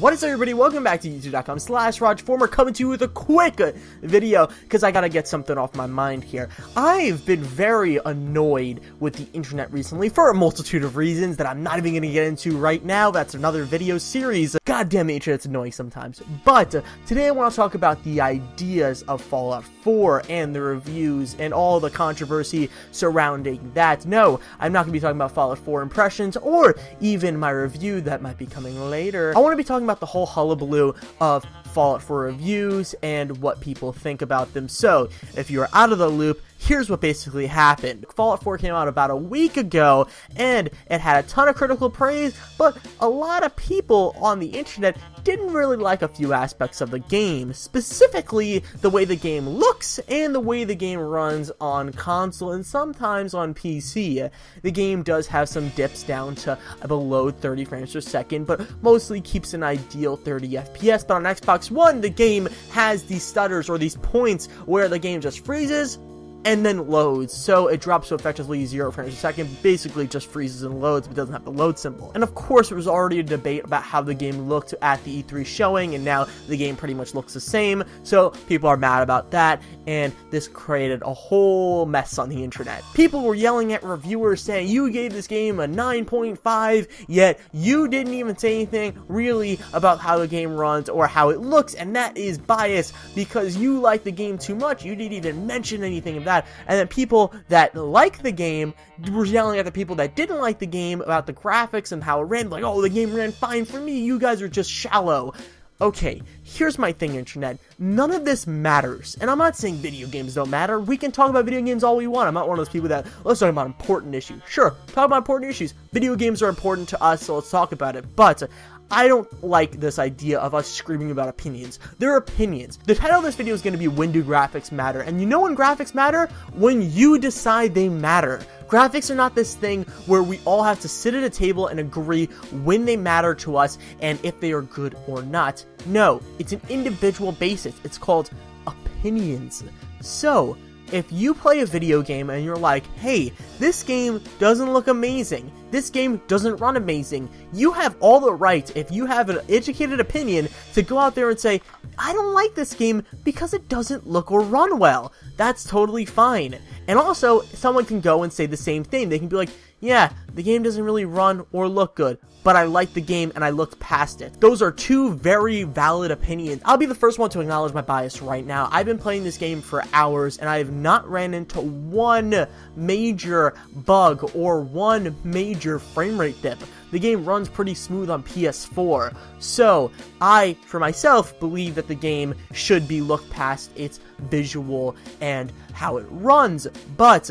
What is everybody, welcome back to youtube.com slash Rogformer coming to you with a quick video because I gotta get something off my mind here. I've been very annoyed with the internet recently for a multitude of reasons that I'm not even gonna get into right now. That's another video series. God damn it, internet's annoying sometimes. But today I want to talk about the ideas of Fallout 4 and the reviews and all the controversy surrounding that. No, I'm not gonna be talking about Fallout 4 impressions or even my review that might be coming later. I want to be talking about the whole hullabaloo of Fallout 4 reviews and what people think about them. So, if you're out of the loop, here's what basically happened. Fallout 4 came out about a week ago, and it had a ton of critical praise, but a lot of people on the internet didn't really like a few aspects of the game, specifically the way the game looks and the way the game runs on console and sometimes on PC. The game does have some dips down to below 30 frames per second, but mostly keeps an ideal 30 FPS, but on Xbox One, the game has these stutters or these points where the game just freezes, and then loads. So it drops to effectively 0 frames per second, basically just freezes and loads, but doesn't have the load symbol. And of course, there was already a debate about how the game looked at the E3 showing, and now the game pretty much looks the same, so people are mad about that, and this created a whole mess on the internet. People were yelling at reviewers saying, you gave this game a 9.5, yet you didn't even say anything really about how the game runs or how it looks, and that is bias because you like the game too much, you didn't even mention anything of that that. And then people that like the game were yelling at the people that didn't like the game about the graphics and how it ran. Like, oh, the game ran fine for me. You guys are just shallow. Okay, here's my thing, Internet. None of this matters. And I'm not saying video games don't matter. We can talk about video games all we want. I'm not one of those people that, let's talk about important issues. Sure, talk about important issues. Video games are important to us, so let's talk about it. But I don't like this idea of us screaming about opinions. They're opinions. The title of this video is going to be When Do Graphics Matter? And you know when graphics matter? When you decide they matter. Graphics are not this thing where we all have to sit at a table and agree when they matter to us and if they are good or not. No, it's an individual basis. It's called opinions. So, if you play a video game and you're like, hey, this game doesn't look amazing, this game doesn't run amazing, you have all the right, if you have an educated opinion, to go out there and say, I don't like this game because it doesn't look or run well. That's totally fine. And also, someone can go and say the same thing. They can be like, yeah, the game doesn't really run or look good, but I like the game and I looked past it. Those are two very valid opinions. I'll be the first one to acknowledge my bias right now. I've been playing this game for hours and I have not ran into one major bug or one major frame rate dip. The game runs pretty smooth on PS4. So, I, for myself, believe that the game should be looked past its visual and how it runs. But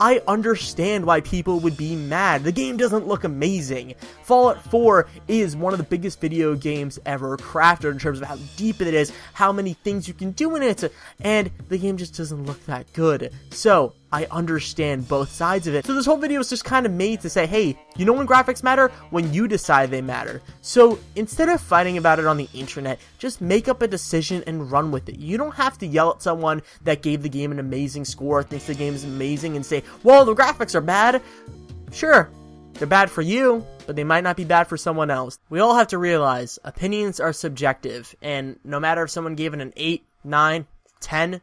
I understand why people would be mad. The game doesn't look amazing. Fallout 4 is one of the biggest video games ever crafted in terms of how deep it is, how many things you can do in it, and the game just doesn't look that good. So, I understand both sides of it. So this whole video is just kind of made to say, hey, you know when graphics matter? When you decide they matter. So instead of fighting about it on the internet, just make up a decision and run with it. You don't have to yell at someone that gave the game an amazing score, thinks the game is amazing, and say, well, the graphics are bad. Sure, they're bad for you, but they might not be bad for someone else. We all have to realize opinions are subjective, and no matter if someone gave it an 8, 9, 10,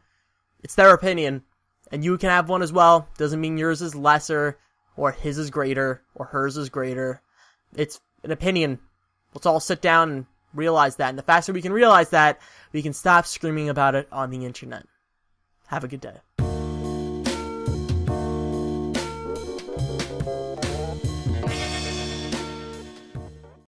it's their opinion and you can have one as well. Doesn't mean yours is lesser, or his is greater, or hers is greater. It's an opinion. Let's all sit down and realize that. And the faster we can realize that, we can stop screaming about it on the internet. Have a good day.